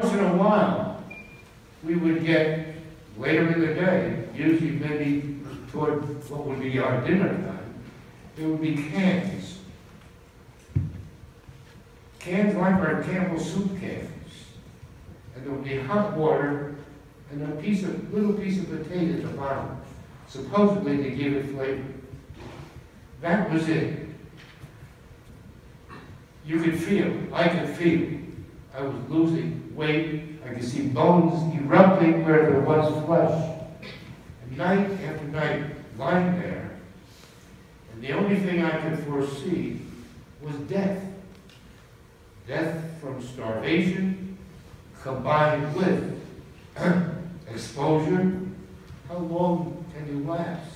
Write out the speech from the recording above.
Once in a while, we would get, later in the day, usually maybe toward what would be our dinner time, there would be cans. Cans like our Campbell soup cans. And there would be hot water and a piece of, little piece of potato at the bottom, supposedly to give it flavor. That was it. You could feel, I could feel, I was losing weight, I could see bones erupting where there was flesh. And night after night, lying there, and the only thing I could foresee was death. Death from starvation combined with exposure. How long can you last?